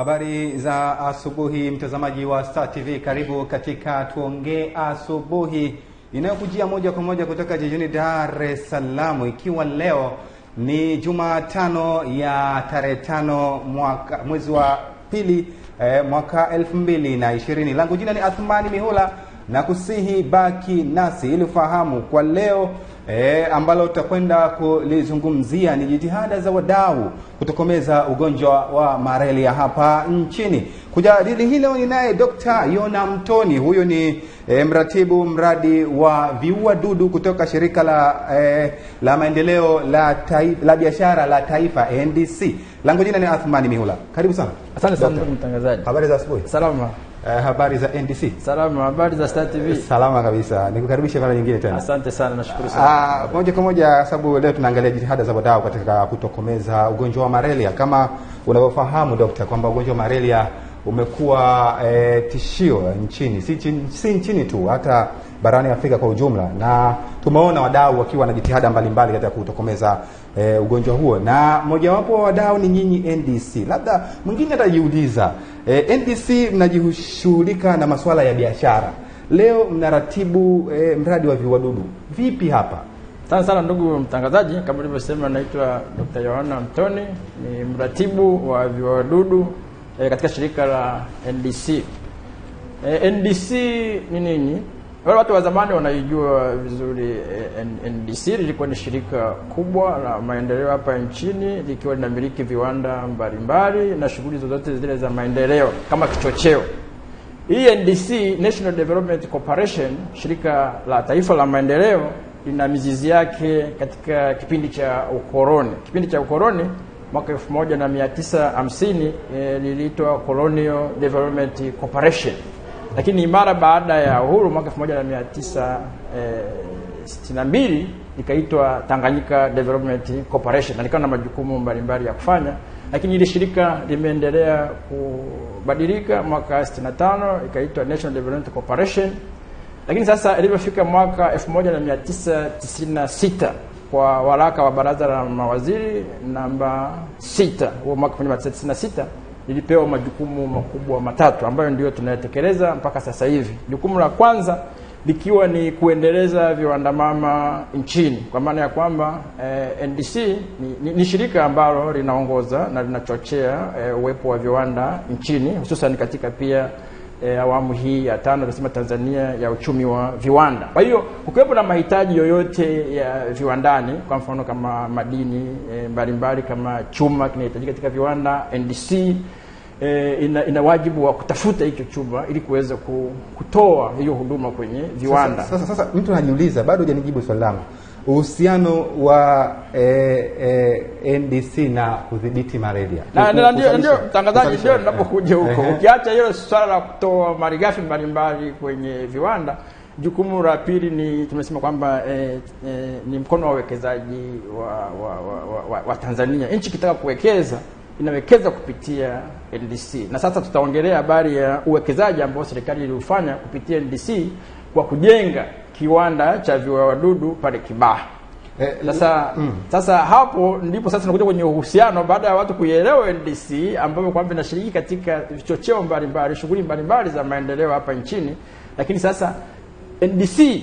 Habari za asubuhi, mtazamaji wa Star TV, karibu katika tuongee asubuhi inayokujia moja kwa moja kutoka jijini Dar es Salaam, ikiwa leo ni Jumatano ya tarehe tano mwaka mwezi wa pili eh, mwaka elfu mbili na ishirini. Langu jina ni Athmani Mihula na kusihi baki nasi ili ufahamu kwa leo e, ambalo tutakwenda kulizungumzia ni jitihada za wadau kutokomeza ugonjwa wa malaria hapa nchini. Kujadili hilo ni ninaye Dr. Yona Mtoni, huyu ni e, mratibu mradi wa viua dudu kutoka shirika la e, la maendeleo la, taifa, la biashara la taifa NDC. Langu jina ni Athmani Mihula, karibu sana. Asante sana mtangazaji. Habari za asubuhi. Salama. Eh, habari za NDC. Salama. Habari za Star TV? Salama kabisa, nikukaribisha mara nyingine tena. Asante sana, nashukuru sana. Ah, moja kwa moja sababu leo tunaangalia jitihada za wadau katika kutokomeza ugonjwa wa malaria. Kama unavyofahamu dokta, kwamba ugonjwa wa malaria umekuwa eh, tishio nchini, si, chin- si nchini tu, hata barani Afrika kwa ujumla, na tumeona wadau wakiwa na jitihada mbalimbali katika kutokomeza e, ugonjwa huo, na mojawapo wa wadau ni nyinyi NDC. Labda mwingine atajiuliza e, NDC mnajishughulika na masuala ya biashara, leo mnaratibu e, mradi wa viwadudu, vipi hapa? sana sana ndugu mtangazaji, kama ulivyosema, naitwa Dr. Yohana Mtoni, ni mratibu wa viwadudu e, katika shirika la NDC. E, NDC ni nini? Wale watu wa zamani wanaijua vizuri eh, NDC lilikuwa ni shirika kubwa la maendeleo hapa nchini likiwa linamiliki viwanda mbalimbali na shughuli zozote zile za maendeleo kama kichocheo. Hii NDC, National Development Corporation, shirika la taifa la maendeleo, lina mizizi yake katika kipindi cha ukoloni. Kipindi cha ukoloni mwaka 1950 eh, liliitwa Colonial Development Corporation, lakini mara baada ya uhuru mwaka 1962 ikaitwa Tanganyika Development Corporation na likawa na majukumu mbalimbali ya kufanya, lakini ile shirika limeendelea kubadilika. Mwaka 65 ikaitwa National Development Corporation, lakini sasa ilivyofika mwaka 1996 kwa waraka wa baraza la mawaziri namba 6 huo mwaka 1996 lilipewa majukumu makubwa matatu ambayo ndio tunayetekeleza mpaka sasa hivi. Jukumu la kwanza likiwa ni kuendeleza viwanda mama nchini, kwa maana ya kwamba eh, NDC ni, ni, ni shirika ambalo linaongoza na linachochea eh, uwepo wa viwanda nchini hususan katika pia e, awamu hii ya tano tunasema Tanzania ya uchumi wa viwanda. Kwa hiyo kukiwepo na mahitaji yoyote ya viwandani, kwa mfano kama madini e, mbalimbali kama chuma kinahitajika katika viwanda, NDC e, ina, ina wajibu wa kutafuta hicho chuma ili kuweza kutoa hiyo huduma kwenye viwanda. Sasa, sasa, sasa mtu anajiuliza, bado hujanijibu swali langu, uhusiano wa eh, eh, NDC na kudhibiti malaria. na ndio mtangazaji, ndio ninapokuja huko. Ukiacha hilo swala la kutoa malighafi mbalimbali kwenye viwanda, jukumu la pili ni tumesema kwamba eh, eh, ni mkono wa uwekezaji wa, wa, wa, wa, wa, wa Tanzania. Nchi ikitaka kuwekeza inawekeza kupitia NDC, na sasa tutaongelea habari ya uwekezaji ambao serikali iliufanya kupitia NDC kwa kujenga kiwanda cha viuawadudu pale Kibaha. Sasa Sasa sasa hapo ndipo sasa tunakuja kwenye uhusiano baada ya watu kuielewa NDC ambayo kwamba inashiriki katika vichocheo mbalimbali, shughuli mbalimbali za maendeleo hapa nchini, lakini sasa NDC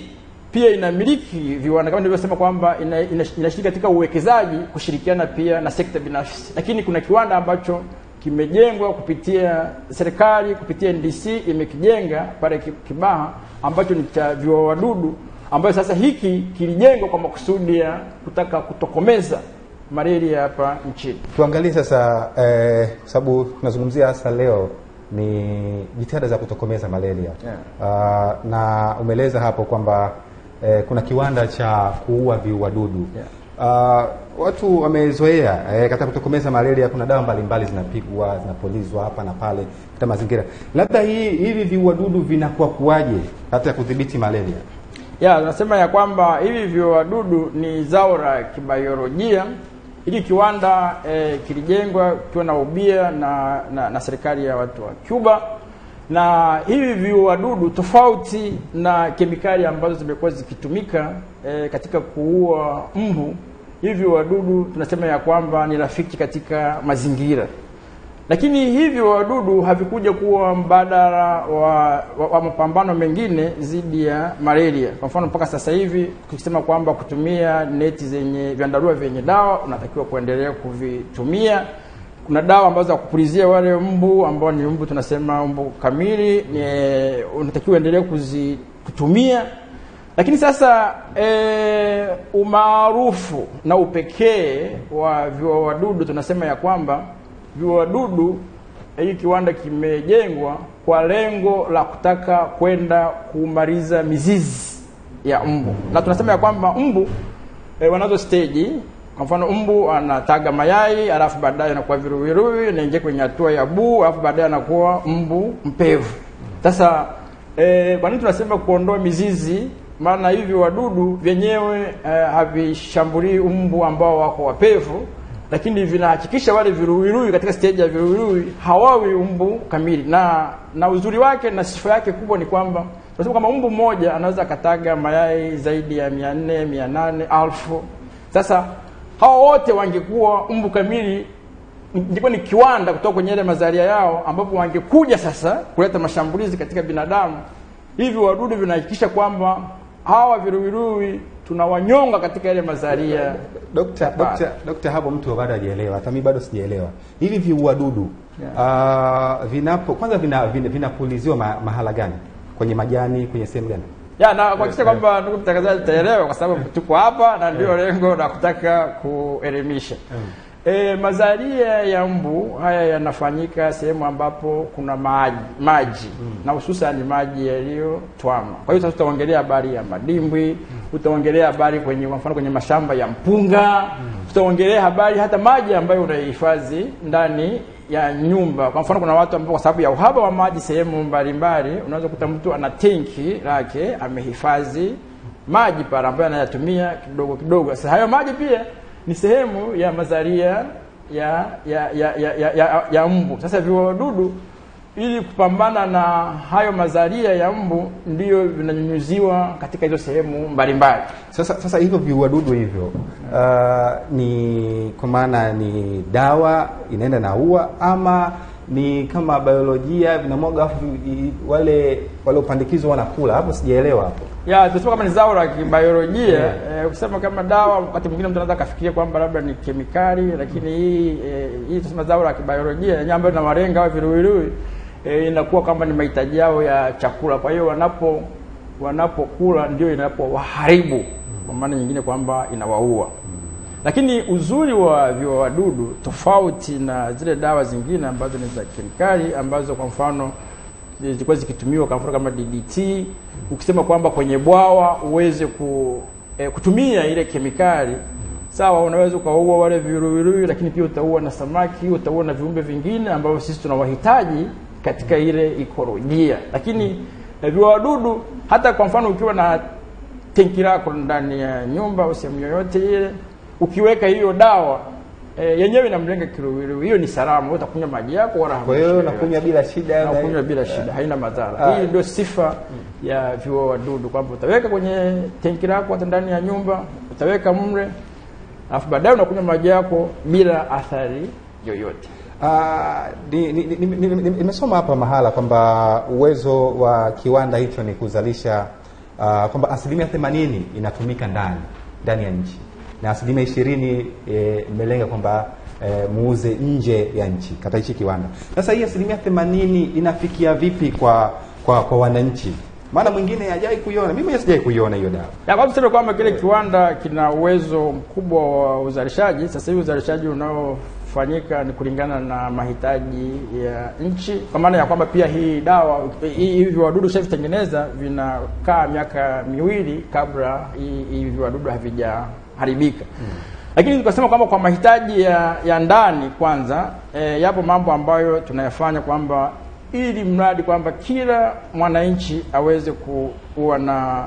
pia inamiliki viwanda kama nilivyosema kwamba ina, ina, inashiriki katika uwekezaji kushirikiana pia na sekta binafsi, lakini kuna kiwanda ambacho kimejengwa kupitia serikali kupitia NDC imekijenga pale Ki- Kibaha ambacho ni cha viuawadudu ambayo sasa hiki kilijengwa kwa makusudi ya kutaka kutokomeza malaria hapa nchini. Tuangalie sasa eh, kwa sababu tunazungumzia hasa leo ni jitihada za kutokomeza malaria Yeah. Uh, na umeeleza hapo kwamba eh, kuna kiwanda cha kuua viuadudu Yeah. Ah, watu wamezoea eh, katika kutokomeza malaria kuna dawa mbalimbali zinapigwa zinapulizwa hapa na pale katika mazingira. Labda hii hivi viuadudu vinakuwa kuwaje hata kudhibiti malaria? Ya, nasema ya kwamba hivi viuadudu ni zao la kibayolojia. Hiki kiwanda eh, kilijengwa kiwa na ubia na, na, na serikali ya watu wa Cuba, na hivi viuadudu tofauti na kemikali ambazo zimekuwa zikitumika e, katika kuua mbu, hivi viuadudu tunasema ya kwamba ni rafiki katika mazingira lakini hivi wadudu havikuja kuwa mbadala wa, wa, wa mapambano mengine dhidi ya malaria. Kwa mfano mpaka sasa hivi tukisema kwamba kutumia neti zenye vyandarua vyenye dawa, unatakiwa kuendelea kuvitumia. Kuna dawa ambazo za kupulizia wale mbu ambao ni mbu tunasema mbu kamili, ni unatakiwa endelee kuzitumia. lakini sasa e, umaarufu na upekee wa viua wadudu tunasema ya kwamba viua wadudu hii kiwanda kimejengwa kwa lengo la kutaka kwenda kumaliza mizizi ya mbu, na tunasema ya kwamba mbu e, wanazo stage. Kwa mfano mbu anataga mayai, alafu baadaye anakuwa viruwiruwi, naingia kwenye hatua ya buu, alafu baadaye anakuwa mbu mpevu. Sasa e, kwa nini tunasema kuondoa mizizi maana hivi wadudu vyenyewe e, havishambulii mbu ambao wako wapevu, lakini vinahakikisha wale viruirui katika stage ya viruirui hawawi mbu kamili. Na na uzuri wake na sifa yake kubwa ni kwamba tunasema kwamba mbu mmoja anaweza akataga mayai zaidi ya mia nne mia nane alfu. Sasa hao wote wangekuwa mbu kamili, ndipo ni kiwanda kutoka kwenye ile mazalia yao, ambapo wangekuja sasa kuleta mashambulizi katika binadamu. Hivi wadudu vinahakikisha kwamba hawa viruwiruwi tunawanyonga katika ile mazalia. Dokta, dokta, dokta, hapo mtu bado hajaelewa, hata mimi bado sijaelewa. Hivi viuadudu yeah. uh, vinapo kwanza vinapuliziwa vina, vina, ma, mahala gani? Kwenye majani, kwenye sehemu gani? Ya, na kuhakikisha kwamba ndugu mtangazaji taelewa, kwa sababu tuko hapa na ndio lengo la kutaka kuelimisha. E, mazalia ya mbu haya yanafanyika sehemu ambapo kuna maji, maji mm. na hususan maji yaliyotwama. Kwa hiyo sasa tutaongelea habari ya madimbwi mm. utaongelea habari kwenye kwa mfano kwenye mashamba ya mpunga mm. tutaongelea habari hata maji ambayo unahifadhi ndani ya nyumba. Kwa mfano kuna watu ambao kwa sababu ya uhaba wa maji sehemu mbalimbali, unaweza kukuta mtu ana tenki lake amehifadhi maji pale ambayo anayatumia kidogo kidogo. Sasa hayo maji pia ni sehemu ya mazalia ya ya ya ya, ya, ya, ya mbu. Sasa viwadudu ili kupambana na hayo mazalia ya mbu ndiyo vinanyunyuziwa katika hizo sehemu mbalimbali. Sasa sasa hivyo viuadudu hivyo uh, ni kwa maana ni dawa inaenda na ua ama ni kama biolojia vinamwaga afu wale waliopandikizwa wanakula? Hapo sijaelewa hapo. Ya, tunasema kama ni zao la kibiolojia yeah. Eh, kusema kama dawa, wakati mwingine mtu anaweza kafikiria kwamba labda ni kemikali, lakini hii eh, hii tunasema zao la kibiolojia yenyewe ambayo na marenga au viruirui eh, inakuwa kama ni mahitaji yao ya chakula. Kwa hiyo wanapo wanapokula ndio inapowaharibu, kwa maana nyingine kwamba inawaua. Lakini uzuri wa viuawadudu tofauti na zile dawa zingine ambazo ni za kemikali ambazo kwa mfano zilikuwa zikitumiwa kwa mfano kama DDT, ukisema kwamba kwenye bwawa uweze ku, e, kutumia ile kemikali sawa, unaweza ukaua wale viruwiruwi, lakini pia utaua na samaki, utaua na viumbe vingine ambavyo sisi tunawahitaji katika ile ikolojia. Lakini eh, viuawadudu hata kwa mfano ukiwa na tenki lako ndani ya nyumba au sehemu yoyote ile, ukiweka hiyo dawa E, yenyewe inamlenga kiruwiruwi, hiyo ni salama, utakunywa maji yako wala Kwa hiyo nakunywa bila shida, na kunywa bila shida, haina madhara. Hii ndio sifa ya viua wadudu kwamba utaweka kwenye tenki lako hata ndani ya nyumba, utaweka mle, alafu baadaye unakunywa maji yako bila athari yoyote. Ah, ni- ni- ni- ni- ni- nimesoma hapa mahala kwamba uwezo wa kiwanda hicho ni kuzalisha uh, kwamba asilimia themanini inatumika ndani ndani ya nchi na asilimia ishirini imelenga kwamba eh, muuze nje ya nchi katika hichi kiwanda. Sasa hii asilimia themanini inafikia vipi kwa kwa, kwa wananchi? Maana mwingine hajawahi kuiona, mimi mwenyewe sijawahi kuiona hiyo dawa. Tuseme kwamba kile kiwanda kina uwezo mkubwa wa uzalishaji. Sasa hivi uzalishaji unaofanyika ni kulingana na mahitaji ya nchi, kwa maana ya kwamba pia hii dawa hii- hivi wadudu shavitengeneza vinakaa miaka miwili kabla hii- hivi wadudu havijaharibika. Lakini tukasema kwamba kwa mahitaji ya, ya ndani kwanza e, yapo mambo ambayo tunayafanya kwamba ili mradi kwamba kila mwananchi aweze kuwa na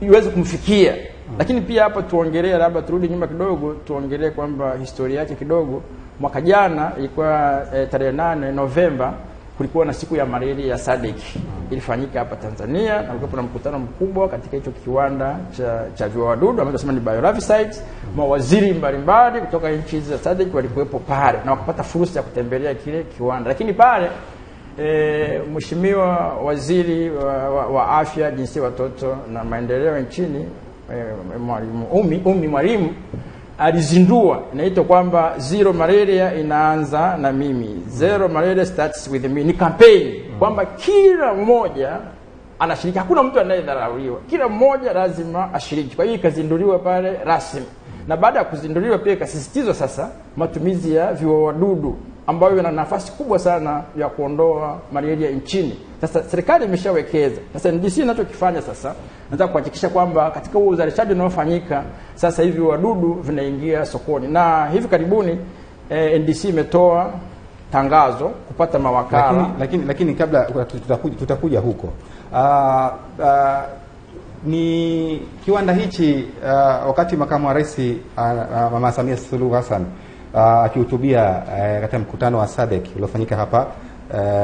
iweze kumfikia. Lakini pia hapa tuongelee labda turudi nyuma kidogo tuongelee kwamba historia yake kidogo mwaka jana ilikuwa e, tarehe nane novemba kulikuwa na siku ya malaria ya SADC ilifanyika hapa Tanzania, na kulikuwa na mkutano mkubwa katika hicho kiwanda cha cha viua wadudu ambacho tunasema ni biolarvicides. Mawaziri mbalimbali kutoka nchi hizi za SADC walikuwepo pale na wakapata fursa ya kutembelea kile kiwanda, lakini pale E, Mheshimiwa Waziri wa, wa, wa Afya, Jinsia, Watoto na Maendeleo nchini e, Mwalimu Umi, Umi Mwalimu alizindua inaitwa kwamba zero malaria inaanza na mimi, zero malaria starts with me. Ni kampeni kwamba kila mmoja anashiriki, hakuna mtu anayedharauliwa, kila mmoja lazima ashiriki. Kwa hiyo ikazinduliwa pale rasmi, na baada ya kuzinduliwa pia ikasisitizwa sasa matumizi ya viua wadudu ambayo ina nafasi kubwa sana ya kuondoa malaria nchini. Sasa serikali imeshawekeza. Sasa NDC inachokifanya sasa, nataka kuhakikisha kwamba katika huo uzalishaji unaofanyika sasa hivi wadudu vinaingia sokoni, na hivi karibuni eh, NDC imetoa tangazo kupata mawakala lakini, lakini, lakini kabla tutakuja, tutakuja huko uh, uh, ni kiwanda hichi uh, wakati makamu wa rais uh, uh, mama Samia Suluhu Hassan akihutubia uh, katika mkutano wa SADC uliofanyika hapa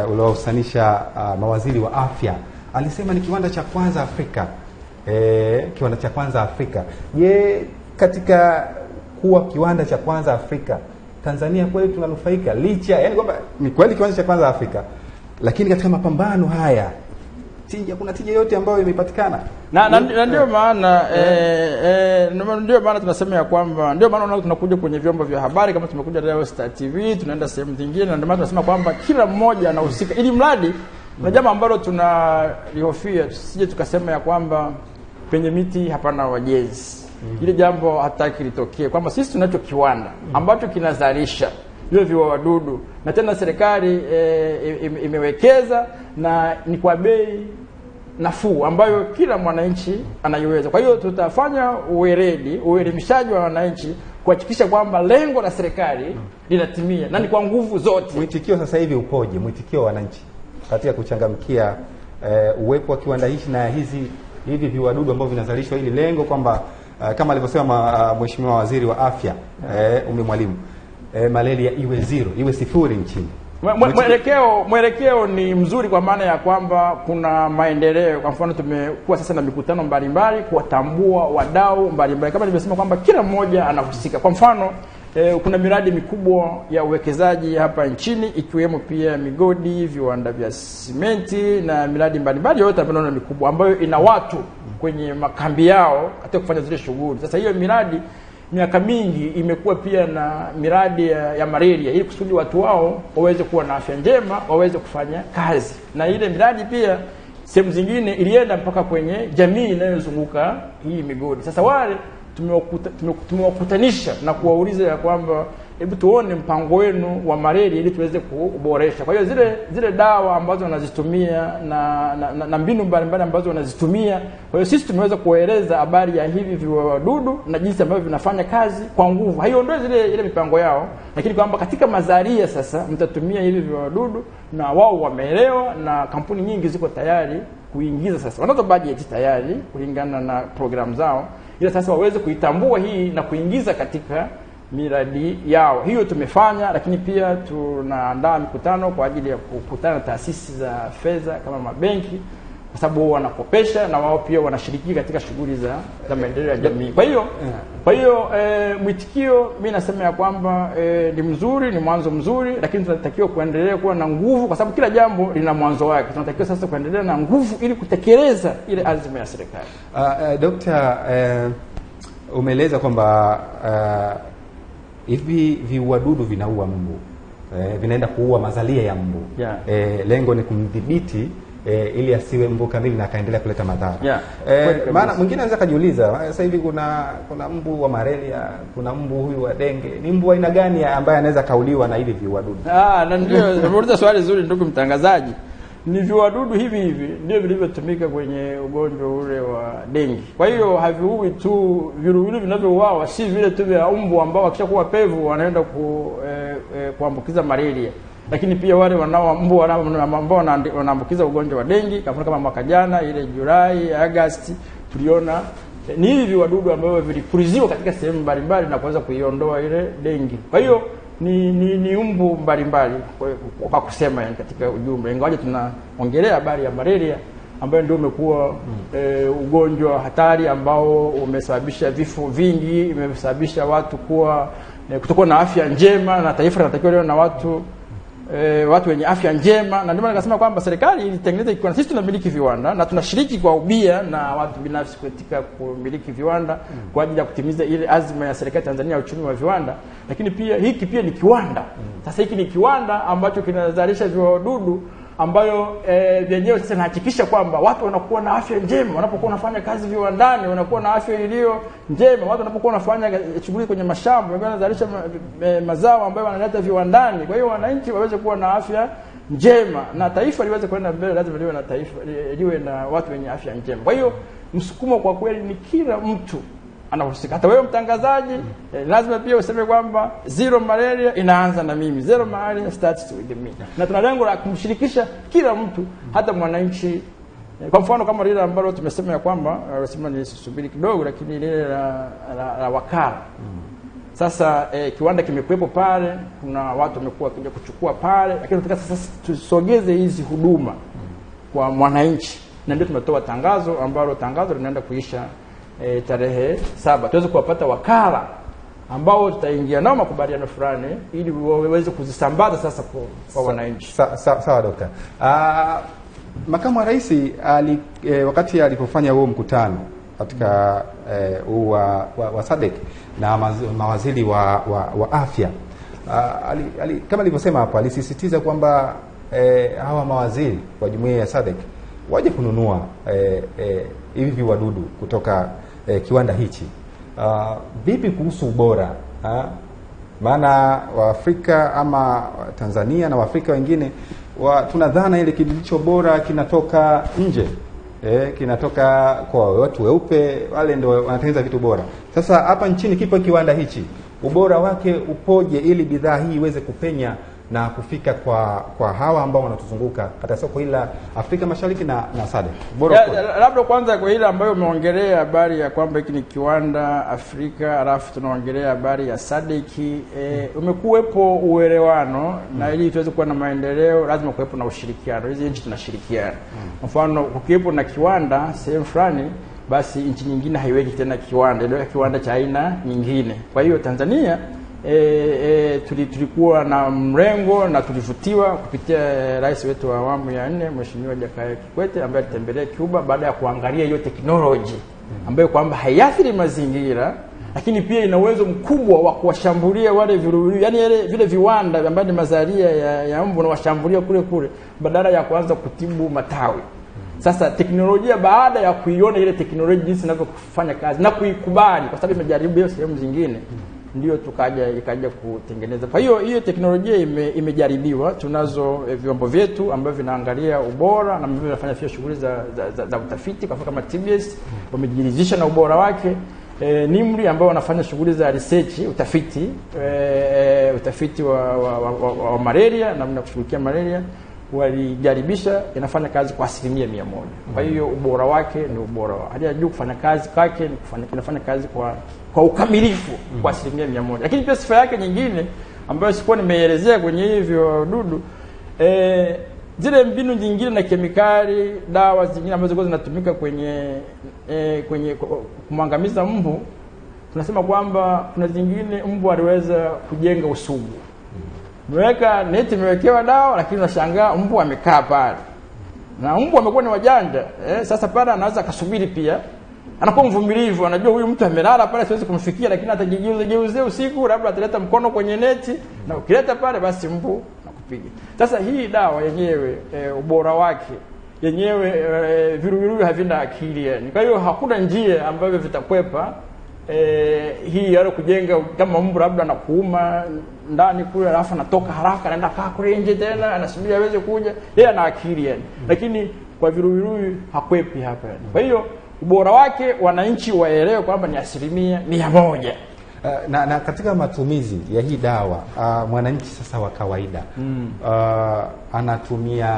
uh, uliohusanisha uh, mawaziri wa afya alisema ni kiwanda cha kwanza Afrika eh, kiwanda cha kwanza Afrika. Je, katika kuwa kiwanda cha kwanza Afrika Tanzania kweli tunanufaika licha yani kwamba ni kweli kiwanda cha kwanza Afrika, lakini katika mapambano haya tija, kuna tija yote ambayo imepatikana. Na, na, na ndio maana eh, eh, ndio maana tunasema ya kwamba ndio maana unaona tunakuja kwenye vyombo vya habari kama tumekuja leo Star TV, tunaenda sehemu zingine, na ndio maana tunasema kwamba kila mmoja anahusika, ili mradi na jambo ambalo tunalihofia tusije tukasema ya kwamba penye miti hapana wajenzi. Ile jambo hataki litokee, kwamba sisi tunacho kiwanda ambacho kinazalisha vile viwa wadudu na tena serikali e, imewekeza na ni kwa bei nafuu ambayo kila mwananchi anaiweza. Kwa hiyo tutafanya uweredi, uelimishaji wa wananchi kuhakikisha kwamba lengo la serikali linatimia na ni kwa nguvu zote. Mwitikio sasa hivi ukoje? Mwitikio wa wananchi katika kuchangamkia e, uwepo wa kiwanda hichi na hizi hivi viwadudu ambavyo vinazalishwa, ili lengo kwamba uh, kama alivyosema uh, Mheshimiwa Waziri wa Afya yeah. E, Ummy Mwalimu eh, malaria iwe zero, iwe sifuri nchini. Mwe- mwe- Mwelekeo mwelekeo ni mzuri kwa maana ya kwamba kuna maendeleo. Kwa mfano, tumekuwa sasa na mikutano mbalimbali kuwatambua wadau mbalimbali, kama nilivyosema kwamba kila mmoja anahusika. Kwa mfano eh, kuna miradi mikubwa ya uwekezaji hapa nchini ikiwemo pia migodi, viwanda vya simenti na miradi mbalimbali yote ambayo naona mikubwa ambayo ina watu kwenye makambi yao katika kufanya zile shughuli. Sasa hiyo miradi miaka mingi imekuwa pia na miradi ya, ya malaria ili kusudi watu wao waweze kuwa na afya njema, waweze kufanya kazi, na ile miradi pia sehemu zingine ilienda mpaka kwenye jamii inayozunguka hii migodi. Sasa wale tumewakuta- tumewakutanisha na kuwauliza ya kwamba hebu tuone mpango wenu wa malaria ili tuweze kuboresha. Kwa hiyo zile zile dawa ambazo wanazitumia na, na, na, na mbinu mbalimbali ambazo wanazitumia, kwa hiyo sisi tumeweza kueleza habari ya hivi viwadudu na jinsi ambavyo vinafanya kazi kwa nguvu. Haiondoe zile ile mipango yao, lakini kwamba katika mazaria sasa mtatumia hivi viwadudu, na wao wameelewa, na kampuni nyingi ziko tayari kuingiza sasa, wanazo bajeti tayari kulingana na programu zao, ila sasa waweze kuitambua hii na kuingiza katika miradi yao. Hiyo tumefanya, lakini pia tunaandaa mikutano kwa ajili ya kukutana na taasisi za fedha kama mabenki, kwa sababu wao wanakopesha na wao pia wanashiriki katika shughuli za, za maendeleo ya jamii. Kwa hiyo kwa hiyo e, mwitikio mi nasema ya kwamba e, ni mzuri, ni mwanzo mzuri, lakini tunatakiwa kuendelea kuwa na nguvu, kwa sababu kila jambo lina mwanzo wake. Tunatakiwa sasa kuendelea na nguvu ili kutekeleza ile azma ya serikali. Uh, uh, Dokta, uh, umeeleza kwamba uh, hivi viuadudu vinaua mbu. E, vinaenda kuua mazalia ya mbu. Yeah. E, lengo ni kumdhibiti E, ili asiwe mbu kamili na akaendelea kuleta madhara. Yeah, eh, maana mwingine anaweza akajiuliza eh, sasa hivi kuna kuna mbu wa malaria kuna mbu huyu wa denge ni mbu aina gani ambaye anaweza kauliwa na hivi viuadudu Ah, na ndio umeuliza swali zuri ndugu mtangazaji. Ni viwadudu hivi hivi ndio vilivyotumika kwenye ugonjwa ule wa dengi. Kwa hiyo haviui tu, viluwilu vinavyouawa si vile tu vya mbu ambao wakishakuwa pevu wanaenda ku, eh, eh, kuambukiza malaria, lakini pia wale wanao mbu ambao wanaambukiza ugonjwa wa dengi, kwa kama mwaka jana ile Julai, Agosti tuliona eh, ni hivi viwadudu ambavyo vilipuliziwa katika sehemu mbalimbali na kuweza kuiondoa ile dengi. Kwa hiyo ni ni, ni umbu mbalimbali kwa- kusema yani katika ujumla, ingawaje tunaongelea habari ya malaria ambayo ndio umekuwa mm. e, ugonjwa hatari ambao umesababisha vifo vingi, imesababisha watu kuwa e, kutokuwa na afya njema, na taifa linatakiwa leo na watu e, watu wenye afya njema, na ndio maana nikasema kwamba serikali ilitengeneza kiwanda. Sisi tunamiliki viwanda na tunashiriki kwa ubia na watu binafsi katika kumiliki viwanda mm. kwa ajili ya kutimiza ile azma ya serikali Tanzania ya uchumi wa viwanda, lakini pia hiki pia ni kiwanda. mm. Sasa hiki ni kiwanda ambacho kinazalisha viwadudu ambayo eh, vyenyewe sasa inahakikisha kwamba watu wanakuwa na afya njema wanapokuwa wanafanya kazi viwandani, wanakuwa na afya iliyo njema. Watu wanapokuwa wanafanya shughuli kwenye mashamba, wengine wanazalisha eh, mazao ambayo wanaleta viwandani. Kwa hiyo wananchi waweze kuwa na afya njema na taifa liweze kwenda mbele, lazima liwe na taifa liwe na watu wenye afya njema. Kwa hiyo msukumo kwa kweli ni kila mtu anahusika. Hata wewe mtangazaji eh, lazima pia useme kwamba zero malaria inaanza na mimi, zero malaria starts with me, na tuna lengo la kumshirikisha kila mtu, hata mwananchi. Eh, Kwa mfano kama lile ambalo tumesema ya kwamba eh, wasema nisubiri kidogo, lakini lile la, la, la wakala mm. sasa eh, kiwanda kimekuwepo pale, kuna watu wamekuwa wakija kuchukua pale, lakini tunataka sasa tusogeze hizi huduma kwa mwananchi, na ndio tumetoa tangazo ambalo tangazo linaenda kuisha eh, tarehe saba, tuweze kuwapata wakala ambao tutaingia nao makubaliano fulani ili waweze kuzisambaza sasa kwa, kwa wananchi. Sawa Sa- sa- sa, dokta. Uh, Makamu wa Rais ali, e, wakati alipofanya huo mkutano katika huu e, wa, wa, wa SADC na mawaziri wa, wa, wa afya uh, ali, ali, kama alivyosema hapo alisisitiza kwamba e, hawa mawaziri wa jumuiya ya sadek waje kununua hivi e, e, viwadudu kutoka eh, kiwanda hichi. uh, vipi kuhusu ubora ha? maana Waafrika ama Tanzania na Waafrika wengine wa, tuna dhana ile kilicho bora kinatoka nje eh, kinatoka kwa watu weupe, wale ndio wanatengeneza vitu bora. Sasa hapa nchini kipo kiwanda hichi, ubora wake upoje ili bidhaa hii iweze kupenya na kufika kwa kwa hawa ambao wanatuzunguka katika soko hili la Afrika Mashariki na, na SADC. Bora labda kwanza kwa ile ambayo umeongelea habari ya kwamba hiki ni kiwanda Afrika, alafu tunaongelea habari ya SADC e, umekuwepo uelewano na ili tuweze kuwa na maendeleo lazima kuwepo na ushirikiano. Hizi nchi tunashirikiana. hmm. mfano, kukiwepo na kiwanda sehemu fulani, basi nchi nyingine haiweki tena kiwanda, ndio kiwanda cha aina nyingine. Kwa hiyo Tanzania e, e, tulikuwa na mrengo na tulivutiwa kupitia eh, rais wetu wa awamu ya nne Mheshimiwa Jakaya Kikwete ambaye alitembelea Cuba baada ya kuangalia hiyo teknoloji ambayo kwamba haiathiri mazingira lakini pia ina uwezo mkubwa wa kuwashambulia wale viluwilu, yani yale vile viwanda ambayo ni mazalia ya, ya mbu na washambulia kule kule badala ya kuanza kutibu matawi. Sasa teknolojia baada ya kuiona ile teknolojia jinsi inavyofanya kazi na kuikubali, kwa sababu imejaribu hiyo sehemu zingine, ndio tukaja ikaja kutengeneza. Kwa hiyo hiyo teknolojia ime, imejaribiwa. Tunazo eh, vyombo vyetu ambavyo vinaangalia ubora na ambavyo vinafanya pia shughuli za, za, za, za utafiti, kwa kama TBS wamejiridhisha na ubora wake. E, NIMRI ambao wanafanya shughuli za research utafiti e, utafiti wa, wa, wa, wa, wa malaria namna kushughulikia malaria walijaribisha inafanya kazi kwa asilimia mia moja. Kwa hiyo ubora wake ni ubora wa hali ya juu. Kufanya kazi kwake kufanya, inafanya kazi kwa kwa ukamilifu kwa asilimia mia moja. Lakini pia sifa yake nyingine ambayo sikuwa nimeelezea kwenye hivyo wadudu e, zile mbinu nyingine na kemikali, dawa zingine ambazo zilikuwa zinatumika kwenye e, kwenye kumwangamiza mbu, tunasema kwamba kuna zingine mbu aliweza kujenga usugu Umeweka neti, imewekewa dawa, lakini unashangaa mbu amekaa pale, na mbu amekuwa ni wajanja eh. Sasa pale anaweza akasubiri pia, anakuwa mvumilivu, anajua huyu mtu amelala pale, siwezi kumfikia, lakini atajigeuza usiku, labda ataleta mkono kwenye neti, na ukileta pale, basi mbu nakupiga. Sasa hii dawa yenyewe e, ubora wake yenyewe e, viruviruvi havina akili yani, kwa hiyo hakuna njia ambavyo vitakwepa eh, hii yale kujenga kama mbu labda anakuuma ndani kule, alafu anatoka haraka anaenda kaa kule nje tena, anasubiri aweze kuja, yeye ana akili yani, mm. lakini kwa viruviruvi hakwepi hapa yani. Kwa hiyo ubora wake wananchi waelewe kwamba ni asilimia mia moja. Uh, na, na katika matumizi ya hii dawa uh, mwananchi sasa wa kawaida mm. uh, anatumia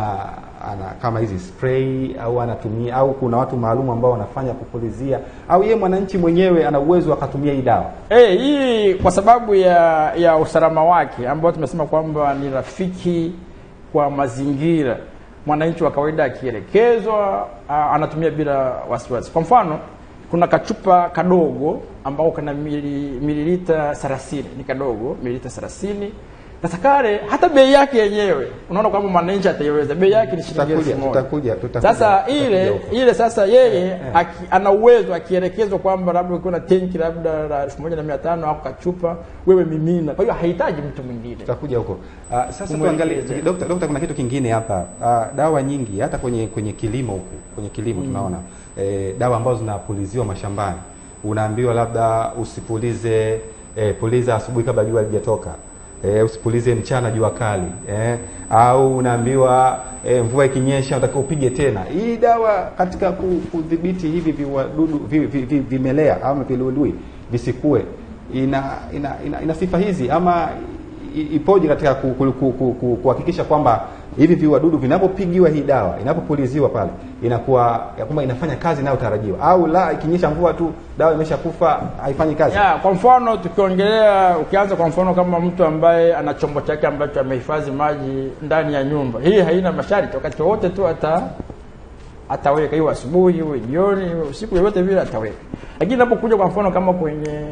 ana, kama hizi spray au anatumia au kuna watu maalum ambao wanafanya kupulizia au yeye mwananchi mwenyewe ana uwezo akatumia hii dawa Eh, hii kwa sababu ya ya usalama wake ambao tumesema kwamba ni rafiki kwa mazingira. Mwananchi wa kawaida akielekezwa, uh, anatumia bila wasiwasi. Kwa mfano, kuna kachupa kadogo ambao kana mililita 30 ni kadogo mililita 30 sasa kale hata bei yake yenyewe unaona kwamba mwananchi ataiweza. Bei yake ni shilingi elfu moja. tutakuja, tutakuja, sasa ile ile sasa yeye aki, ana uwezo akielekezwa kwamba labda ukiwa na tenki labda la elfu moja na mia tano au kachupa wewe mimina kwa hiyo hahitaji mtu mwingine. Tutakuja huko. Uh, sasa tuangalie dokta, dokta kuna kitu kingine hapa. Uh, dawa nyingi hata kwenye kwenye kilimo huku kwenye kilimo mm. tunaona eh, dawa ambazo zinapuliziwa mashambani. Unaambiwa labda usipulize eh, puliza asubuhi kabla jua halijatoka eh, usipulize mchana jua kali eh, au unaambiwa eh, mvua ikinyesha unatakiwa upige tena. Hii dawa katika kudhibiti hivi viwadudu vimelea vi, vi, vi, ama viluilui visikue. Ina ina, ina, ina sifa hizi ama ipoje katika kuhakikisha ku- ku- ku- ku- kuhakikisha kwamba hivi viwadudu vinapopigiwa hii dawa inapopuliziwa pale inakuwa ya kwamba inafanya kazi inayotarajiwa. Au la ikinyesha mvua tu dawa imeshakufa haifanyi kazi. Ya kwa mfano tukiongelea ukianza kwa mfano kama mtu ambaye ana chombo chake ambacho amehifadhi maji ndani ya nyumba. Hii haina masharti wakati wowote tu ata ataweka. Iwe asubuhi iwe jioni siku usiku yoyote vile ataweka. Lakini inapokuja kwa mfano kama kwenye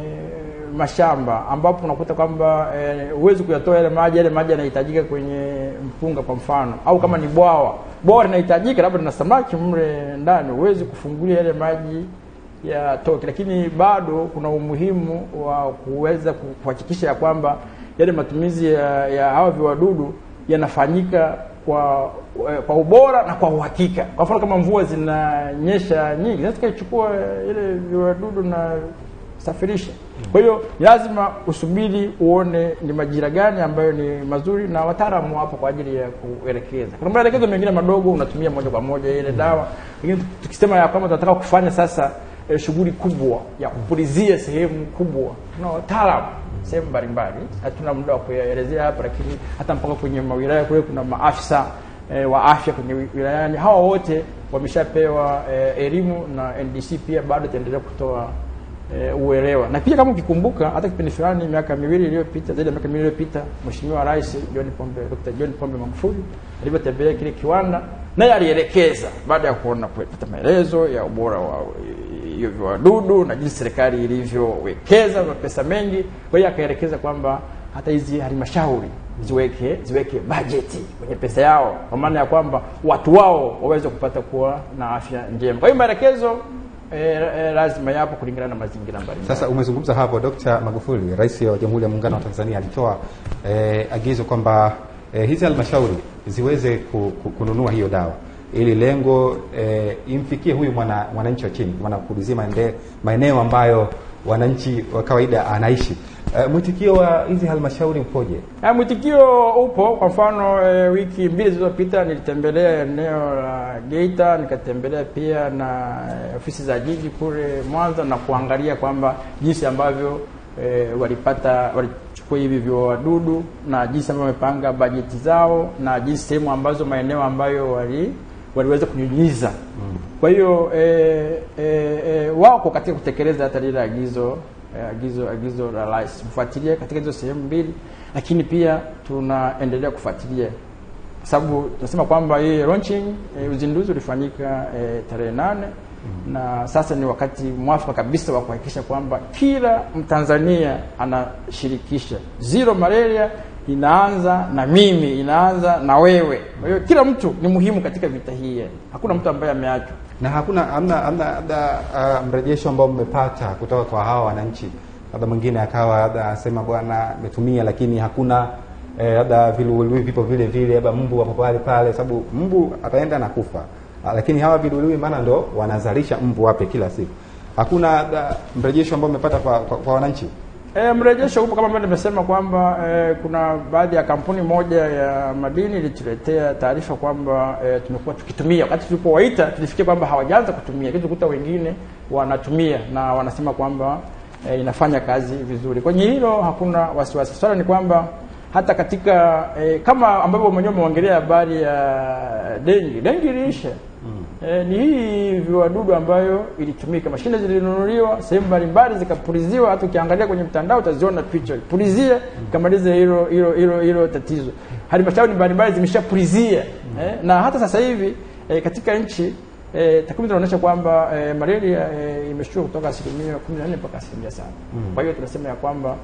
mashamba ambapo unakuta kwamba huwezi e, kuyatoa yale maji yale maji yanahitajika kwenye mpunga kwa mfano au kama ni bwawa. Bwawa linahitajika labda na samaki mle ndani huwezi kufungulia yale maji yatoke. Lakini bado kuna umuhimu wa kuweza kuhakikisha ya kwamba yale matumizi ya, ya hawa viwadudu yanafanyika kwa kwa ubora na kwa uhakika. Kwa mfano kama mvua zinanyesha nyingi zinaweza tukaichukua ile viwadudu na safirisha kwa hiyo lazima usubiri uone ni majira gani ambayo ni mazuri na wataalamu wapo kwa ajili ya kuelekeza. Kuna maelekezo mengine madogo unatumia moja kwa moja ile dawa. Lakini tukisema ya kwamba tunataka kufanya sasa eh, shughuli kubwa ya kupulizia sehemu kubwa. Tuna wataalamu sehemu mbalimbali. Hatuna muda wa kuelezea hapa lakini hata mpaka kwenye mawilaya kule kuna maafisa eh, wa afya kwenye wilayani. Hawa wote wameshapewa eh, elimu na ndc pia bado itaendelea kutoa e, uelewa na pia kama ukikumbuka hata kipindi fulani miaka miwili iliyopita zaidi ya miaka miwili iliyopita mheshimiwa rais John Pombe Dr. John Pombe Magufuli alipotembelea kile kiwanda naye alielekeza baada ya kuona kupata maelezo ya ubora wa hiyo viwadudu na jinsi serikali ilivyowekeza mapesa mengi kwa hiyo akaelekeza kwamba hata hizi halmashauri ziweke ziweke bajeti kwenye pesa yao kwa maana ya kwamba watu wao waweze kupata kuwa na afya njema kwa hiyo maelekezo e, lazima yapo kulingana na mazingira mbalimbali Sasa umezungumza hapo, Dr. Magufuli, rais wa Jamhuri ya Muungano wa Tanzania, alitoa e, agizo kwamba e, hizi halmashauri ziweze ku, ku, kununua hiyo dawa ili lengo e, imfikie huyu mwana, mwananchi wa chini, maana kuulizia maende- maeneo ambayo wananchi wa kawaida anaishi. Eh, mwitikio wa hizi halmashauri ukoje? Uh, mwitikio upo. Kwa mfano e, wiki mbili zilizopita nilitembelea eneo la Geita, nikatembelea pia na ofisi za jiji kule Mwanza na kuangalia kwamba jinsi ambavyo e, walipata walichukua hivi viwadudu na jinsi ambavyo wamepanga bajeti zao na jinsi sehemu ambazo maeneo ambayo wali waliweza kunyunyiza mm. Kwa hiyo e, e, e, wako katika kutekeleza hata lile agizo eh, agizo agizo la rais kufuatilia katika hizo sehemu mbili, lakini pia tunaendelea kufuatilia kwa sababu tunasema kwamba hii launching eh, uzinduzi ulifanyika eh, tarehe nane mm. -hmm. na sasa ni wakati mwafaka kabisa wa kuhakikisha kwamba kila Mtanzania anashirikisha zero malaria inaanza na mimi, inaanza na wewe. Kwa hiyo kila mtu ni muhimu katika vita hii, hakuna mtu ambaye ameachwa. na hakuna hamna labda uh, mrejesho ambao mmepata kutoka kwa hawa wananchi, labda mwingine akawa labda asema bwana ametumia, lakini hakuna labda eh, labda viluwiluwi vipo vile vile, labda mbu wapo pale pale, sababu mbu ataenda na kufa, Ah, lakini hawa viluwiluwi maana ndo wanazalisha mbu wape kila siku. Hakuna mrejesho ambao mmepata kwa, kwa, kwa wananchi. E, mrejesho upo kama ambavyo nimesema kwamba e, kuna baadhi ya kampuni moja ya madini ilituletea taarifa kwamba e, tumekuwa tukitumia. Wakati tulipowaita tulifikia kwamba hawajaanza kutumia, lakini tukuta wengine wanatumia na wanasema kwamba e, inafanya kazi vizuri. Kwenye hilo hakuna wasiwasi. Swala ni kwamba hata katika e, kama ambavyo mwenyewe umeongelea habari ya dengi, dengi iliisha. E, ni hii viwadudu ambayo ilitumika, mashine zilinunuliwa sehemu mbalimbali zikapuliziwa. Hata ukiangalia kwenye mtandao utaziona picha, pulizie kamalize hilo hilo hilo hilo tatizo. Halmashauri mbalimbali zimeshapulizia mm. E, na hata sasa hivi e, katika nchi E, takwimu zinaonyesha kwamba e, malaria e, imeshuka kutoka asilimia kumi na nne mpaka asilimia saba. Mm. Kwa hiyo tunasema ya kwamba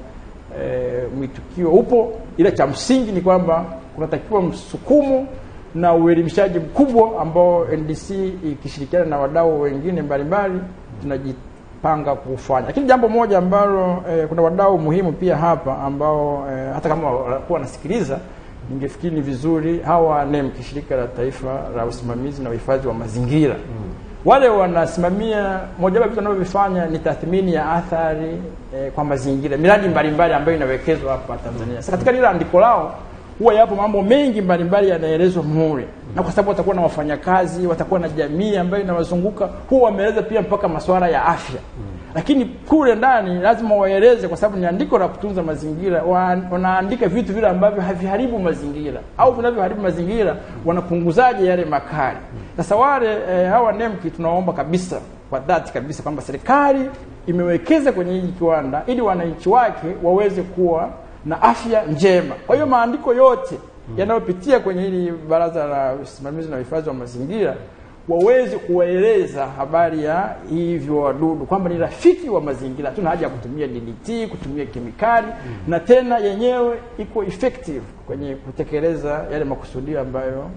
e, mwitikio upo, ila cha msingi ni kwamba kunatakiwa msukumo na uelimishaji mkubwa ambao NDC ikishirikiana na wadau wengine mbalimbali tunajipanga kufanya. Lakini jambo moja ambalo eh, kuna wadau muhimu pia hapa ambao eh, hata kama wanakuwa wanasikiliza ningefikiri ni vizuri hawa NEMC, shirika la taifa la usimamizi na uhifadhi wa mazingira mm. wale wanasimamia, moja ya vitu wanavyovifanya ni tathmini ya athari eh, kwa mazingira, miradi mbalimbali ambayo inawekezwa hapa Tanzania. Sasa katika lile andiko lao huwa yapo mambo mengi mbalimbali yanaelezwa mure, na kwa sababu watakuwa na wafanyakazi, watakuwa na jamii ambayo inawazunguka, huwa wameeleza pia mpaka masuala ya afya lakini kule ndani lazima waeleze, kwa sababu ni andiko la kutunza mazingira. Wanaandika vitu vile ambavyo haviharibu mazingira au vinavyoharibu mazingira, wanapunguzaje yale makali. Sasa wale e, hawa NEMC tunaomba kabisa kwa dhati kabisa kwamba serikali imewekeza kwenye hiki kiwanda ili wananchi wake waweze kuwa na afya njema. Kwa hiyo maandiko yote yanayopitia kwenye hili baraza la usimamizi na uhifadhi wa mazingira waweze kuwaeleza habari ya hivyo wadudu kwamba ni rafiki wa mazingira, Hatuna haja ya kutumia DDT, kutumia kemikali mm. na tena yenyewe iko effective kwenye kutekeleza yale makusudio ambayo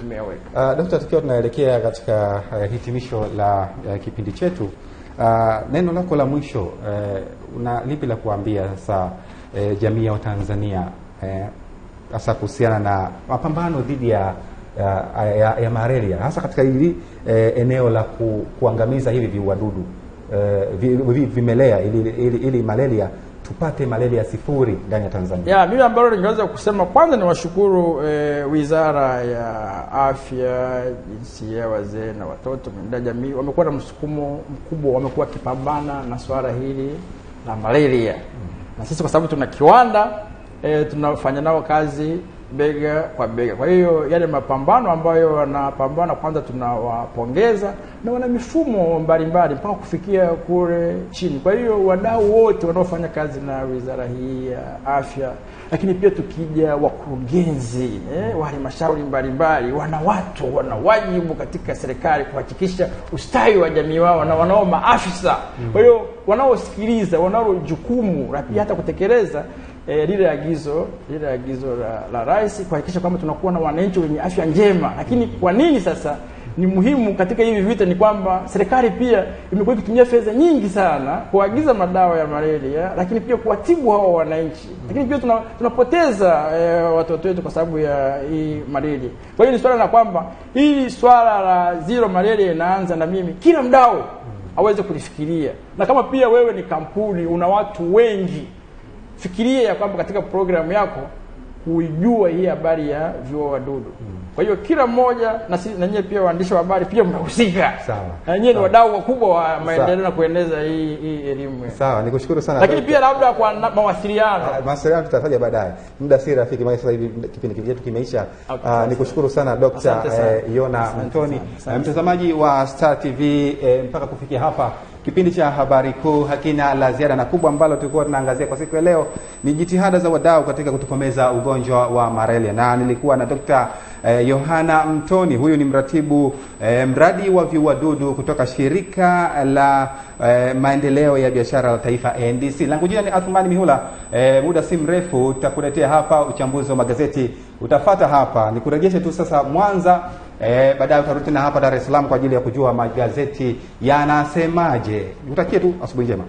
tumeyaweka. Uh, Daktari, tukiwa tunaelekea katika uh, hitimisho la uh, kipindi chetu uh, neno lako la mwisho uh, una lipi la kuambia sasa uh, jamii ya Watanzania hasa e, kuhusiana na mapambano dhidi ya ya, ya, ya malaria hasa katika hili e, eneo la ku, kuangamiza hivi viwadudu e, vi, vi, vimelea ili, ili, ili malaria tupate malaria sifuri ndani ya Tanzania. Ya, mimi ambalo ningeweza kusema kwanza ni washukuru e, Wizara ya Afya, Jinsia, Wazee na Watoto, ya Jamii, wamekuwa na msukumo mkubwa, wamekuwa wakipambana na swala hili la malaria hmm. Na sisi kwa sababu tuna kiwanda e, tunafanya nao kazi bega kwa bega. Kwa hiyo yale mapambano ambayo wanapambana, kwanza tunawapongeza na wana mifumo mbalimbali mpaka kufikia kule chini. Kwa hiyo wadau wote wanaofanya kazi na wizara hii ya afya, lakini pia tukija wakurugenzi eh, wa halmashauri mbalimbali, wana watu wana wajibu katika serikali kuhakikisha ustawi wa jamii wao na wanao maafisa. Kwa hiyo wanaosikiliza, wanao jukumu la pia hata kutekeleza E, lile agizo lile agizo la, la rais kuhakikisha kwamba tunakuwa na wananchi wenye afya njema. Lakini kwa nini sasa ni muhimu katika hivi vita? Ni kwamba serikali pia imekuwa ikitumia fedha nyingi sana kuagiza madawa ya malaria, lakini pia kuwatibu hao wananchi, lakini pia tuna, tunapoteza e, watoto wetu kwa sababu ya hii malaria. Kwa hiyo ni swala la kwamba hili swala la zero malaria inaanza na mimi, kila mdau aweze kulifikiria, na kama pia wewe ni kampuni una watu wengi fikiria ya kwamba katika programu yako kuijua hii habari ya viua wadudu. Kwa hiyo kila mmoja na sisi na nyie pia waandishi wa habari pia mnahusika. Sawa. Na nyie ni wadau wakubwa wa maendeleo na kueneza hii hii elimu. Sawa, nikushukuru sana. Lakini pia labda kwa mawasiliano. Ah, mawasiliano tutataja baadaye. Muda si rafiki, maana sasa hivi kipindi chetu kimeisha. Ah, nikushukuru sana Dr. Eh, Yona Mtoni, Eh, mtazamaji wa Star TV eh, mpaka kufikia hapa kipindi cha habari kuu hakina la ziada, na kubwa ambalo tulikuwa tunaangazia kwa siku ya leo ni jitihada za wadau katika kutokomeza ugonjwa wa malaria, na nilikuwa na Dr. eh, Yohana Mtoni. Huyu ni mratibu eh, mradi wa viuadudu kutoka shirika la eh, maendeleo ya biashara la taifa NDC. Langu jina ni Athmani Mihula. Eh, muda si mrefu utakuletea hapa uchambuzi wa magazeti utafata hapa. Nikurejeshe tu sasa Mwanza Eh, baadaye utarudi tena hapa Dar es Salaam kwa ajili ya kujua magazeti yanasemaje. Utakie tu asubuhi njema.